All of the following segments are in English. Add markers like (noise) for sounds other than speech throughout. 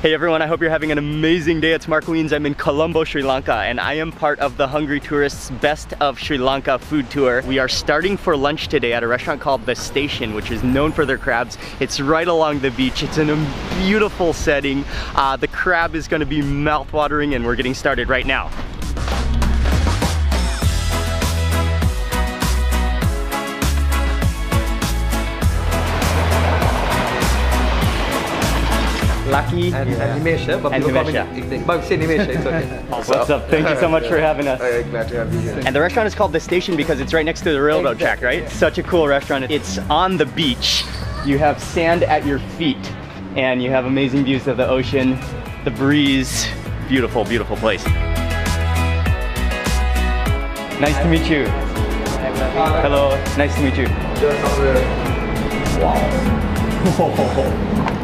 Hey everyone, I hope you're having an amazing day. It's Mark Wiens. I'm in Colombo, Sri Lanka, and I am part of the Hungry Tourists Best of Sri Lanka food tour. We are starting for lunch today at a restaurant called The Station, which is known for their crabs. It's right along the beach. It's in a beautiful setting. Uh, the crab is gonna be mouth-watering and we're getting started right now. Lucky. And, and Nimesha, but And people call me Nimesha. nickname. But say Nimesha, it's okay. (laughs) What's up? Thank you so much for having us. Uh, glad to have you here. And the restaurant is called The Station because it's right next to the railroad track, right? Such a cool restaurant. It's on the beach. You have sand at your feet and you have amazing views of the ocean, the breeze. Beautiful, beautiful place. Nice to meet you. Hello, nice to meet you. (laughs)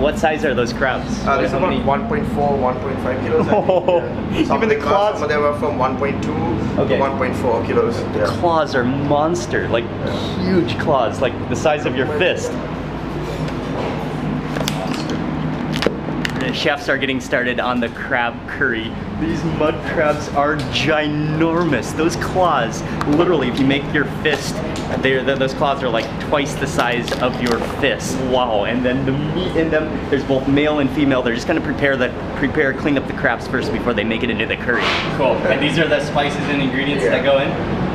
What size are those crabs? Uh, How about 1.4, 1.5 kilos. (laughs) Oh, Yeah. even the of them are- claws- Some them are from 1.2 Okay. to 1.4 kilos. Yeah. claws are monster, like huge claws, like the size of your fist. The chefs are getting started on the crab curry. These mud crabs are ginormous. Those claws, literally, if you make your fist, they're, th- those claws are like twice the size of your fist. Wow! And then the meat in them, there's both male and female. They're just gonna prepare the prepare, clean up the crabs first before they make it into the curry. Cool. And these are the spices and ingredients that go in.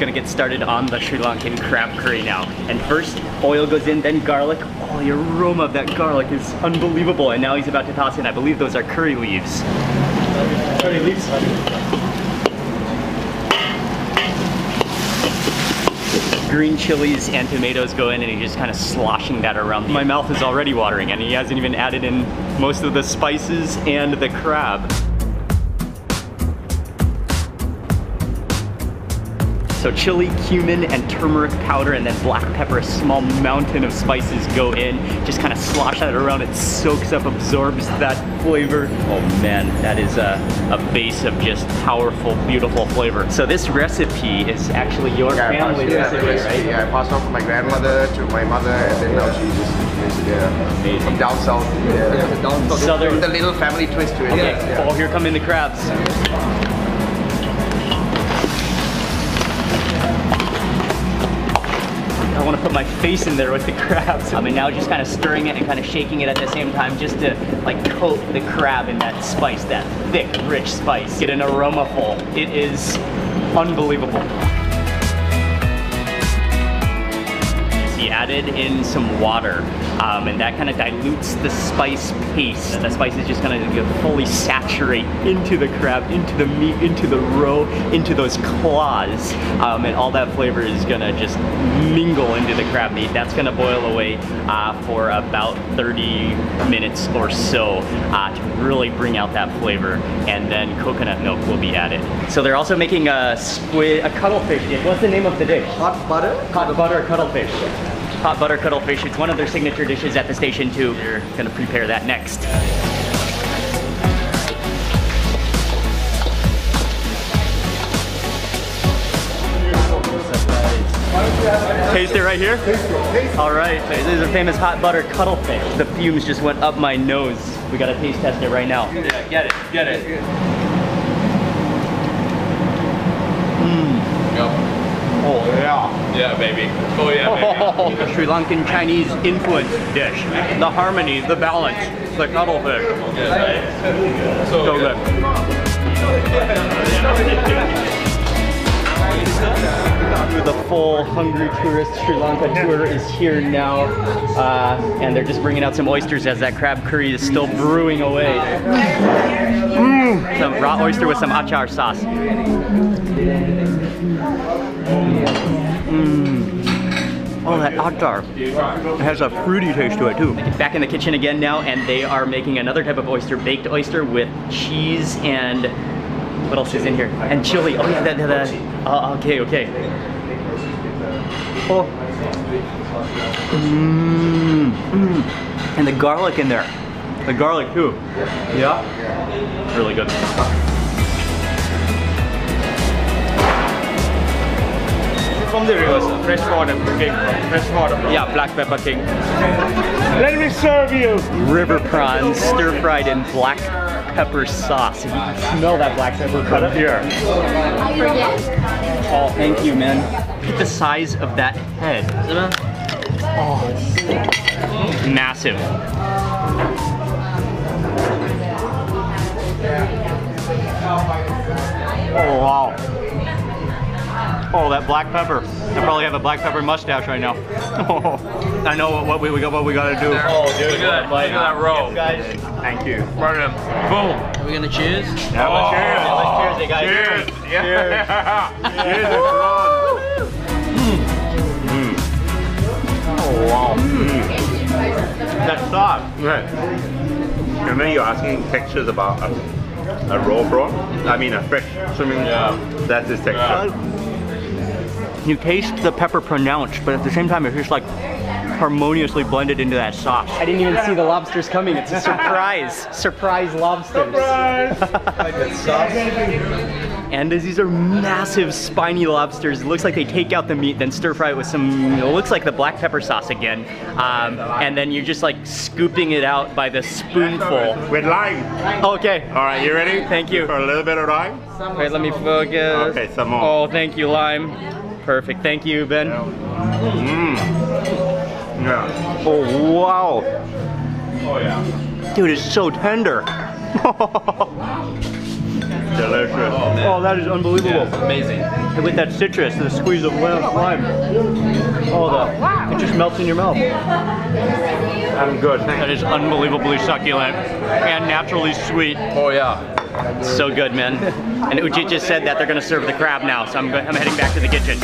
Gonna get started on the Sri Lankan crab curry now. And first, oil goes in, then garlic. Oh, the aroma of that garlic is unbelievable. And now he's about to toss in, I believe those are curry leaves. Curry leaves? Green chilies and tomatoes go in and he's just kind of sloshing that around. My mouth is already watering and he hasn't even added in most of the spices and the crab. So chili, cumin, and turmeric powder, and then black pepper, a small mountain of spices go in. Just kind of slosh that around. It soaks up, absorbs that flavor. Oh man, that is a, a base of just powerful, beautiful flavor. So this recipe is actually your Yeah, I passed, family yeah, recipe, right? yeah, I passed on from my grandmother to my mother, and then now she just yeah. Amazing. from down south. Yeah. Down south. Southern. With a little family twist to it. Okay. Yeah. Oh, here come in the crabs. Want to put my face in there with the crabs. Um, and now just kind of stirring it and kind of shaking it at the same time just to like coat the crab in that spice, that thick, rich spice. Get an aroma full. It is unbelievable. He added in some water, um, and that kind of dilutes the spice paste. The spice is just gonna fully saturate into the crab, into the meat, into the roe, into those claws, um, and all that flavor is gonna just mingle into the crab meat. That's gonna boil away uh, for about 30 minutes or so uh, to really bring out that flavor, and then coconut milk will be added. So they're also making a squid, a cuttlefish dish. What's the name of the dish? Hot butter. Hot butter cuttlefish. Hot butter cuttlefish. It's one of their signature dishes at the station too. We're gonna prepare that next. Taste it right here? All right, this is a famous hot butter cuttlefish. The fumes just went up my nose. We gotta taste test it right now. Yeah, get it, get it. Oh yeah. Yeah, baby. Oh yeah, baby. (laughs) the Sri Lankan Chinese influence dish. The harmony, the balance, the cuttlefish. So, So good. (laughs) The full Hungry Tourist Sri Lanka tour is here now, uh, and they're just bringing out some oysters as that crab curry is still brewing away. Mm, Some raw oyster with some achar sauce. Mm. Oh, that achar. It has a fruity taste to it too. Back in the kitchen again now, and they are making another type of oyster, baked oyster with cheese and what else is in here? And chili. Oh yeah, that, that, that. Uh, okay, okay. Mmm. Mm. And the garlic in there. The garlic too. Yeah. Really good. from the river rivers, freshwater king, freshwater. Yeah, black pepper king. Let me serve you. River prawns stir fried in black pepper sauce. You can smell that black pepper from here. Oh, thank you, man. Look at the size of that head. Oh, massive. Oh, wow. Oh, that black pepper. I probably have a black pepper mustache right now. (laughs) I know what, what we, we got. What we got to do. Oh, dude, look at that, look at that row. guys. Thank you. Right in. Boom. Are we gonna cheers? Yeah, let's oh. cheers. Yeah, let's cheers, it, guys. Cheers. Cheers. Cheers, (laughs) everyone. Mm. Mm. Oh, wow. Mm. That sauce. Right. And then you're asking textures about a, a raw prawn? I mean a fresh swimming. Yeah. That's his texture. You taste the pepper pronounced, but at the same time, it's just like harmoniously blended into that sauce. I didn't even see the lobsters coming. It's a surprise. (laughs) surprise lobsters. Surprise! And as these are massive spiny lobsters, it looks like they take out the meat, then stir fry it with some, it looks like the black pepper sauce again. Um, and then you're just like scooping it out by the spoonful. With lime. Okay. All right, you ready? Thank you. For a little bit of lime? Wait, let me focus. Okay, some more. Oh, thank you, Lime. Perfect. Thank you, Ben. Mmm. Yeah. Oh, wow. Oh yeah. Dude, it's so tender. (laughs) Delicious. Oh, oh, that is unbelievable. Amazing. And with that citrus and the squeeze of lime, oh, the, it just melts in your mouth. I'm good. Thank That is unbelievably succulent and naturally sweet. Oh yeah. So good, man. And Uchi just said that they're gonna serve the crab now, so I'm, I'm heading back to the kitchen.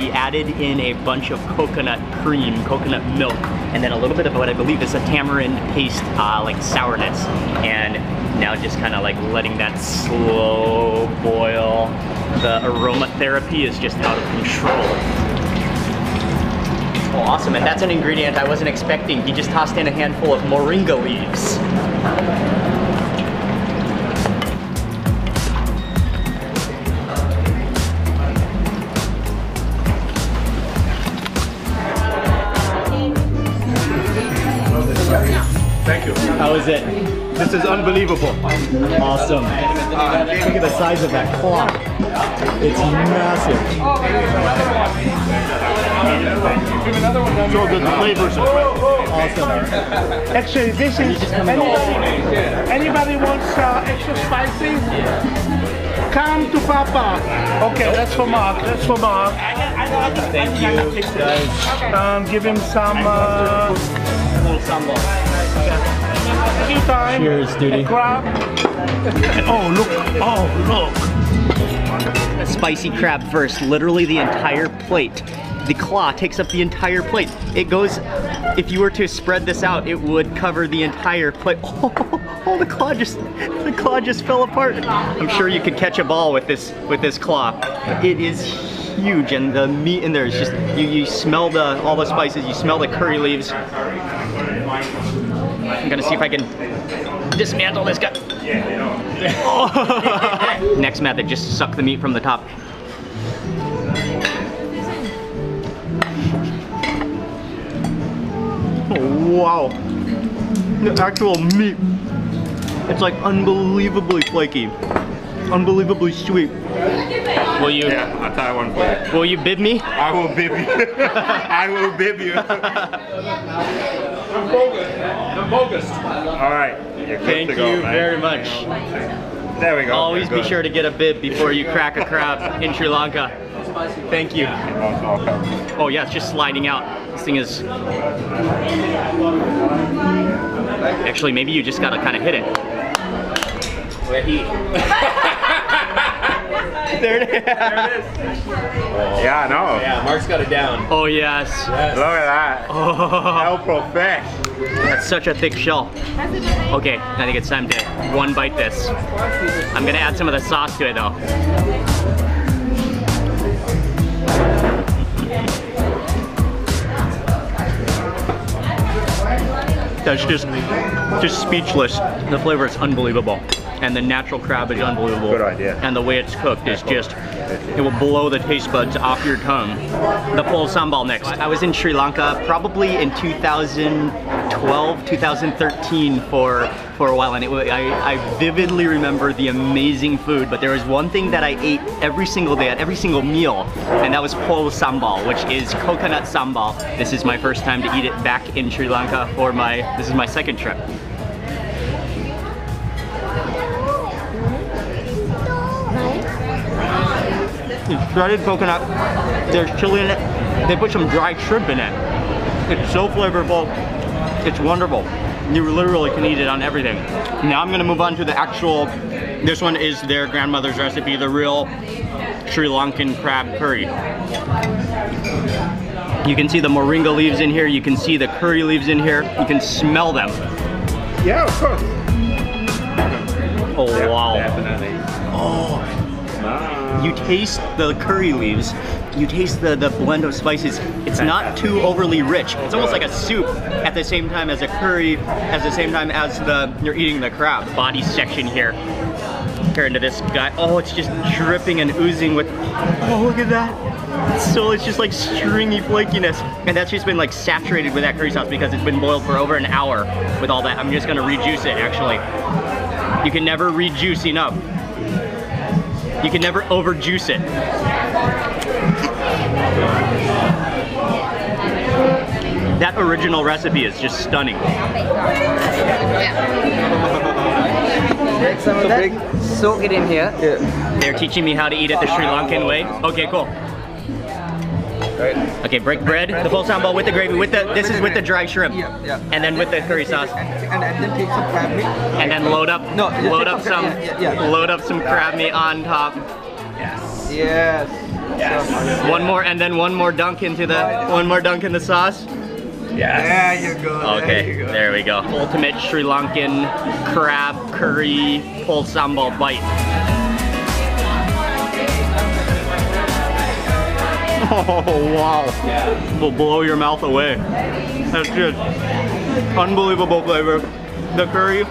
He added in a bunch of coconut cream, coconut milk, and then a little bit of what I believe is a tamarind paste, uh, like sourness. And now just kind of like letting that slow boil. The aromatherapy is just out of control. Awesome, and that's an ingredient I wasn't expecting. He just tossed in a handful of moringa leaves. Thank you. How is it? This is unbelievable. Awesome. Look at the size of that claw. It's massive. So the flavors are Awesome. Actually, this is anybody, anybody wants uh, extra spicy? Come to Papa. Okay, that's for Mark. That's for Mark. Thank you, guys. Um, give him some. Uh, Tea time. Cheers, duty. Crab. (laughs) Oh look! Oh look! Spicy crab first, literally the entire plate. The claw takes up the entire plate. It goes, if you were to spread this out, it would cover the entire plate. (laughs) Oh, the claw just, the claw just fell apart. I'm sure you could catch a ball with this, with this claw. It is huge, and the meat in there is just, you, you smell the, all the spices, you smell the curry leaves. I'm gonna see if I can dismantle this guy. (laughs) Next method, just suck the meat from the top. Oh, wow. The actual meat. It's like unbelievably flaky. Unbelievably sweet. Will you Yeah, I'll try one for you. will you bib me? I will bib you. (laughs) I will bib you. (laughs) All right. You're good Thank to go, you man. very much. There we go. Always You're be good. sure to get a bib before you crack a crab in Sri Lanka. Thank you. Oh yeah, it's just sliding out. This thing is... Actually, maybe you just gotta kind of hit it. (laughs) there it is. Yeah, I know. Yeah, Mark's got it down. Oh yes. Look at that. Oh, How profesh. that's such a thick shell. Okay, I think it's time to one bite this. I'm gonna add some of the sauce to it though. That's just, just speechless. The flavor is unbelievable. And the natural crab is unbelievable. Good idea. And the way it's cooked is just It will blow the taste buds off your tongue. The pol sambal next. I was in Sri Lanka probably in 2012, 2013 for for a while, and it, I, I vividly remember the amazing food. But there was one thing that I ate every single day at every single meal, and that was pol sambal, which is coconut sambal. This is my first time to eat it back in Sri Lanka for my. This is my second trip. It's shredded coconut. There's chili in it. They put some dried shrimp in it. It's so flavorful. It's wonderful. You literally can eat it on everything. Now I'm gonna move on to the actual, this one is their grandmother's recipe, the real Sri Lankan crab curry. You can see the moringa leaves in here. You can see the curry leaves in here. You can smell them. Yeah, of course. Oh wow. Definitely. Oh, you taste the curry leaves, you taste the, the blend of spices. It's not too overly rich. It's almost like a soup at the same time as a curry, at the same time as the you're eating the crab. Body section here. Here into this guy. Oh, it's just dripping and oozing with, oh, look at that. So it's just like stringy flakiness. And that's just been like saturated with that curry sauce because it's been boiled for over an hour with all that. I'm just gonna rejuice it actually. You can never rejuice enough. You can never overjuice it. That original recipe is just stunning. Take some of that, soak it in here. They're teaching me how to eat it the Sri Lankan way. Okay, cool. Right. Okay, break bread, the pol sambal with the gravy, with the, this is with the dry shrimp. Yeah, yeah. And then with the curry sauce. And, and then take some crab meat. And then load up, No, load up some some, crab- yeah, yeah, yeah. load up some crab meat on top. Yes. Yes. One more, and then one more dunk into the, one more dunk in the sauce. There you go. There Okay, you go. there we go. Ultimate Sri Lankan crab curry pol sambal bite. Oh wow! Will blow your mouth away. That's just unbelievable flavor. The curry,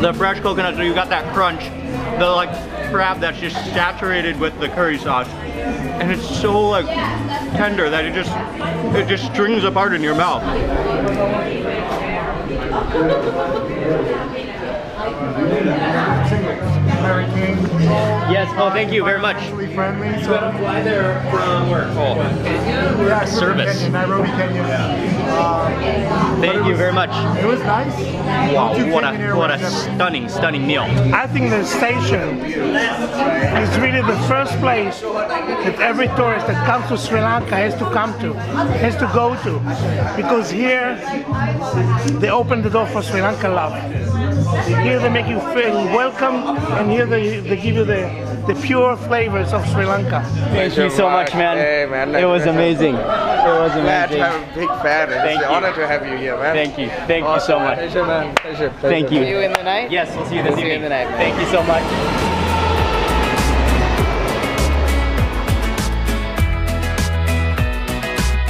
the fresh coconut, so you got that crunch. The like crab that's just saturated with the curry sauce, and it's so like tender that it just it just strings apart in your mouth. Yes. Oh, thank you very much. friendly. So, Fly there from where? Oh, yeah, Service. Kenya, Nairobi, Kenya. Uh, thank you very much. it was nice. Wow, what a what a it stunning, stunning meal. I think the station is really the first place that every tourist that comes to Sri Lanka has to come to, has to go to. Because here they open the door for Sri Lanka love. Here they make you feel welcome and here they, they give you the, the pure flavors of Sri Lanka. Thank you so much, man. Hey, man. It was amazing. It was Glad to amazing. have a big fan. It's Thank an you. honor to have you here, man. Thank you. Thank you so much. Pleasure, man. Pleasure. pleasure. Thank you. See you in the night. Yes, we'll see you this We'll see you in the night, man. Thank you so much.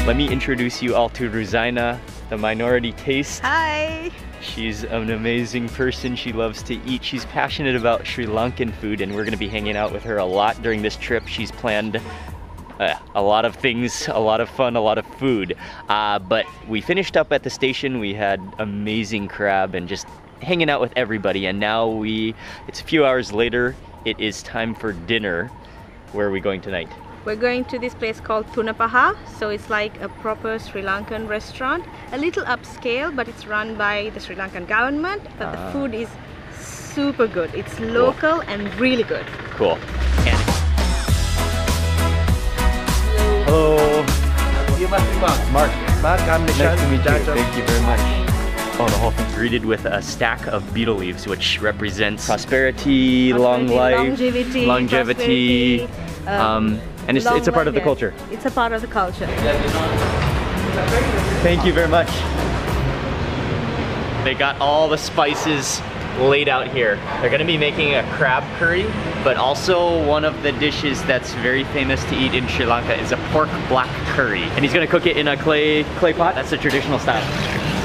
Let me introduce you all to Ruzaina, the minority taste. Hi. She's an amazing person. She loves to eat. She's passionate about Sri Lankan food, and we're going to be hanging out with her a lot during this trip. She's planned uh, a lot of things, a lot of fun, a lot of food. Uh, but we finished up at the station. We had amazing crab and just hanging out with everybody. And now we, it's a few hours later. It is time for dinner. Where are we going tonight? We're going to this place called Tunapaha. So it's like a proper Sri Lankan restaurant. A little upscale, but it's run by the Sri Lankan government. But the food is super good. It's local and really good. Cool. And Hello. You must be Mark. Mark. Mark, I'm Nice to meet you. Jaja. Thank you very much. Oh, the whole thing greeted with a stack of betel leaves, which represents prosperity, long life, longevity, longevity, um, and it's, it's a part of the culture. It's a part of the culture. Thank you very much. They got all the spices laid out here. They're gonna be making a crab curry, but also one of the dishes that's very famous to eat in Sri Lanka is a pork black curry. And he's gonna cook it in a clay clay pot. That's the traditional style.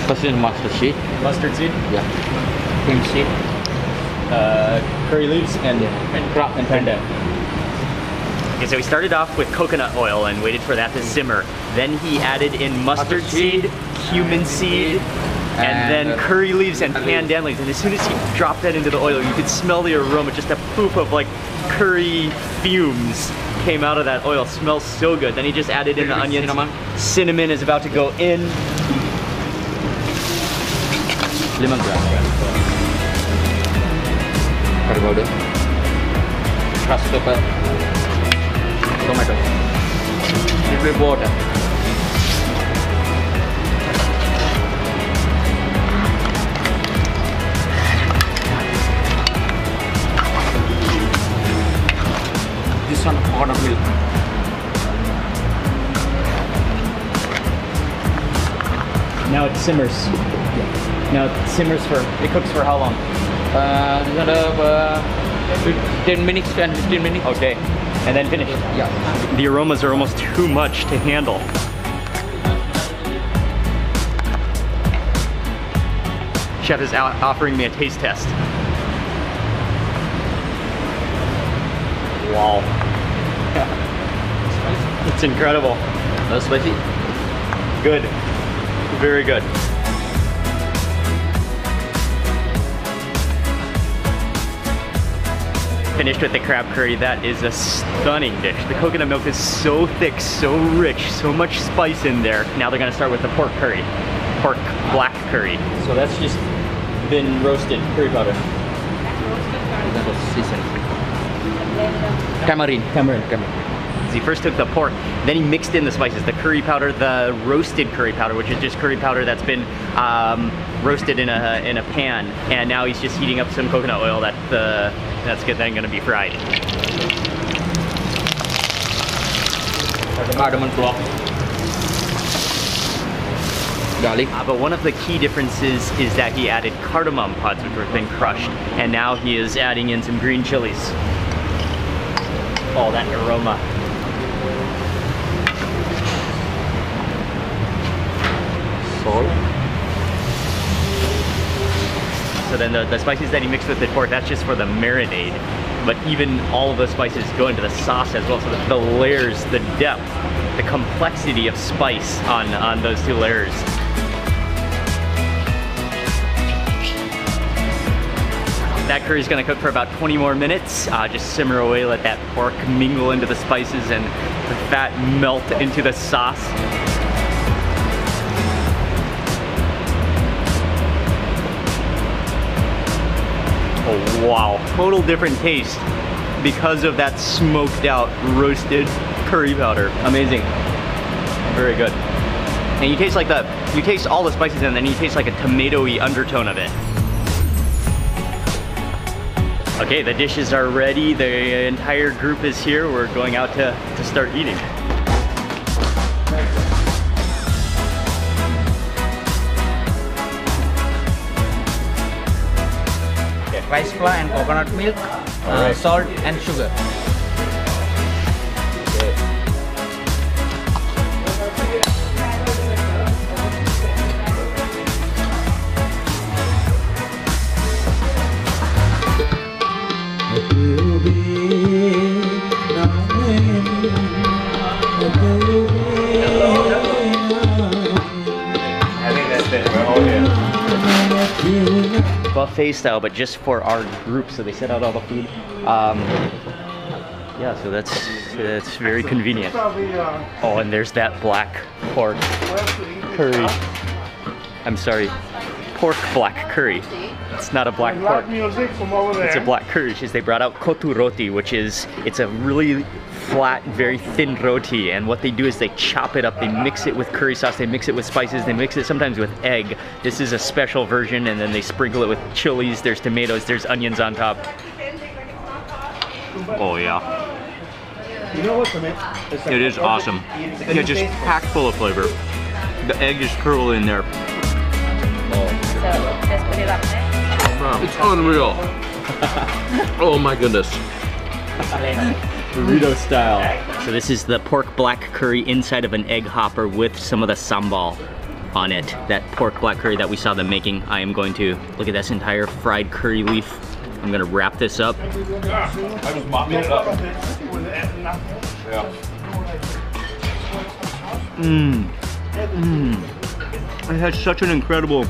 What's in mustard seed? Mustard seed, Yeah. Cream seed. uh, curry leaves, and and crab and panda. Okay, so he started off with coconut oil and waited for that to simmer. Then he added in mustard seed, cumin seed, and then And- curry leaves and pandan leaves. And as soon as he dropped that into the oil, you could smell the aroma, just a poof of like curry fumes came out of that oil. Smells so good. Then he just added in the onions. Cinnamon. Cinnamon is about to go in. Lemongrass. Powder. Crushed pepper. Tomato. Little bit water. This one powder milk. Now it simmers. Now it simmers for, it cooks for how long? Uh, this one uh, 10 minutes, 10 15 minutes. Okay, and then finish. Yeah. The aromas are almost too much to handle. Chef is out offering me a taste test. Wow. (laughs) it's incredible. Uh, spicy. Good. Very good. Finished with the crab curry. That is a stunning dish. The coconut milk is so thick, so rich, so much spice in there. Now they're gonna start with the pork curry. Pork black curry. So that's just been roasted curry powder. That was seasoned. Tamarind. Tamarind. He first took the pork, then he mixed in the spices, the curry powder, the roasted curry powder, which is just curry powder that's been um, roasted in a in a pan, and now he's just heating up some coconut oil that uh, that's good, then gonna be fried. Cardamom. Uh, but one of the key differences is that he added cardamom pods, which have been crushed, and now he is adding in some green chilies. Oh, that aroma. So then the, the spices that he mixed with the pork, that's just for the marinade. But even all of the spices go into the sauce as well. So the, the layers, the depth, the complexity of spice on, on those two layers. That curry's gonna cook for about 20 more minutes. Uh, just simmer away, let that pork mingle into the spices and the fat melt into the sauce. Wow, total different taste because of that smoked out roasted curry powder. Amazing. Very good. And you taste like the, you taste all the spices and then you taste like a tomatoey undertone of it. Okay, the dishes are ready. The entire group is here. We're going out to, to start eating. Rice flour and coconut milk. Uh, salt and sugar. Style, but just for our group. So they set out all the food. Um, yeah, so that's that's very convenient. Oh, and there's that black pork curry. I'm sorry, pork black curry. It's not a black pork. Loud music from over there. It's a black curry. It's they brought out kotu roti, which is it's a really flat, very thin roti. And what they do is they chop it up, they mix it with curry sauce, they mix it with spices, they mix it sometimes with egg. This is a special version, and then they sprinkle it with chilies. There's tomatoes, there's onions on top. Oh yeah, You know what's amazing? It is awesome. Yeah, just packed full of flavor. The egg is curled in there. So just put it up there. It's unreal. (laughs) oh my goodness. Burrito style. So this is the pork black curry inside of an egg hopper with some of the sambal on it. That pork black curry that we saw them making. I am going to look at this entire fried curry leaf. I'm gonna wrap this up. I was mopping it up. Mmm. Mmm. It has such an incredible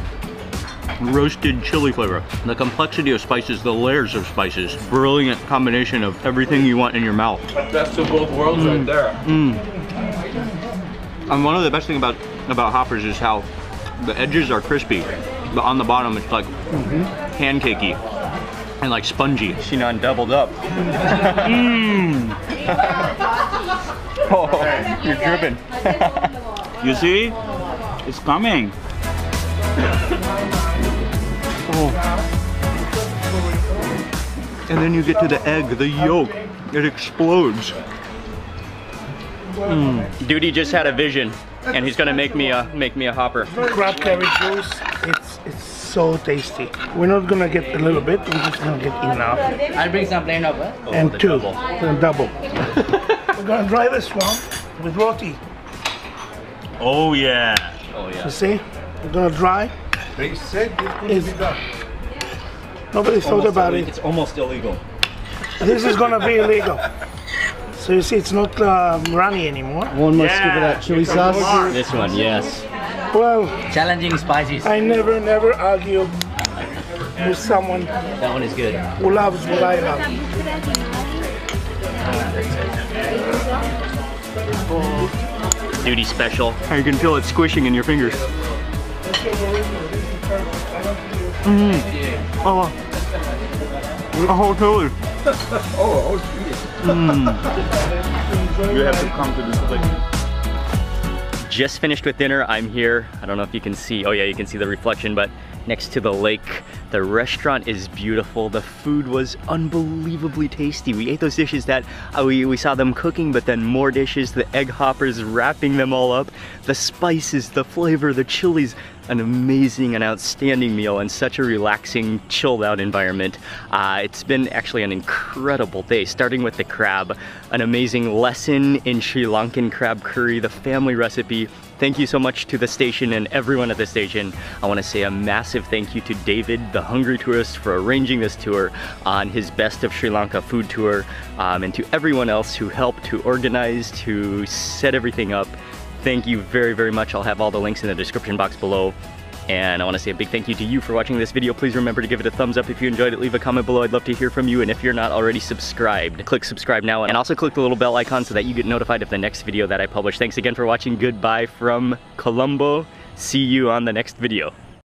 roasted chili flavor. The complexity of spices, the layers of spices, brilliant combination of everything you want in your mouth. Best of both worlds right mm. there. Mm. And one of the best thing about about hoppers is how the edges are crispy, but on the bottom it's like mm-hmm. pancakey and like spongy. Shinan doubled up. Mmm. (laughs) oh, you're dripping. (laughs) you see? It's coming. (laughs) Oh. And then you get to the egg, the yolk. It explodes. Mm. Duty just had a vision, and he's gonna make me a make me a hopper. Crab curry juice, it's it's so tasty. We're not gonna get a little bit, we're just gonna get enough. I'll bring some plain over. and the two, double. the (laughs) double. we're gonna dry this one with roti. Oh yeah. Oh yeah. You see? We're gonna dry. They said it could It's- be done. Nobody thought about it. It's almost illegal. This is gonna be illegal. So you see, it's not um, runny anymore. One more scoop of that chili sauce. This one, yes. Well, Challenging spices. I never, never argue with someone That one is good. who loves what I love. Duty special. You can feel it squishing in your fingers. Mm. Oh. Oh, totally. You have to come to this place. Just finished with dinner. I'm here. I don't know if you can see. Oh yeah, you can see the reflection, but next to the lake. The restaurant is beautiful. The food was unbelievably tasty. We ate those dishes that uh, we, we saw them cooking, but then more dishes, the egg hoppers wrapping them all up, the spices, the flavor, the chilies, an amazing and outstanding meal and such a relaxing, chilled out environment. Uh, it's been actually an incredible day, starting with the crab, an amazing lesson in Sri Lankan crab curry, the family recipe. Thank you so much to the station and everyone at the station. I want to say a massive thank you to David, the Hungry Tourist, for arranging this tour on his Best of Sri Lanka food tour, um, and to everyone else who helped to organize, to set everything up. Thank you very, very much. I'll have all the links in the description box below. And I want to say a big thank you to you for watching this video. Please remember to give it a thumbs up if you enjoyed it. Leave a comment below. I'd love to hear from you. And if you're not already subscribed, click subscribe now. And also click the little bell icon so that you get notified of the next video that I publish. Thanks again for watching. Goodbye from Colombo. See you on the next video.